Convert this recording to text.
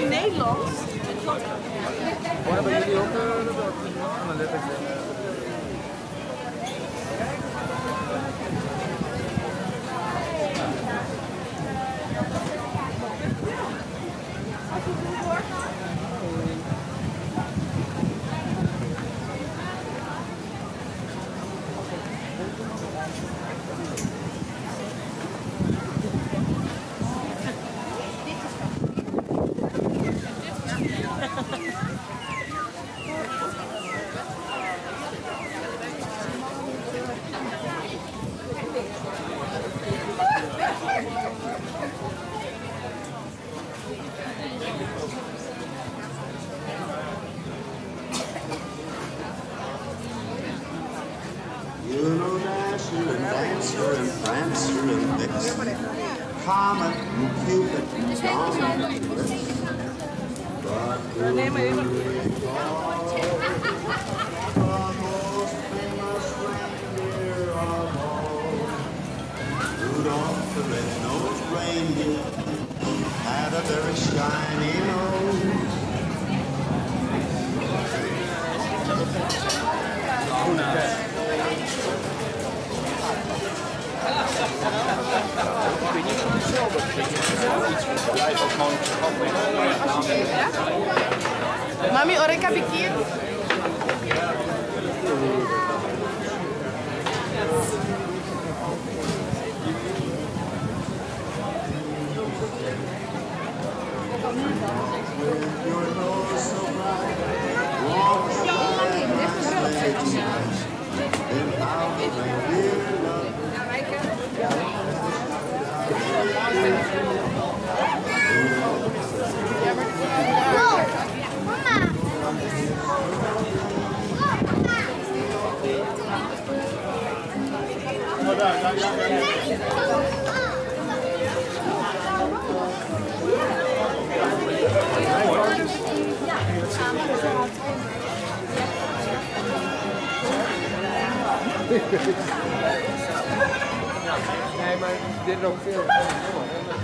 In Nederland Dasher and Dancer and Prancer and Vixen, Comet and Cupid and Donald and Blitzen. But who do you recall the most famous reindeer of all? Rudolph the red-nosed reindeer had a very shiny nose. Mami, oreka bikin. Ngày mà điện đồng kêu, không hỏi em là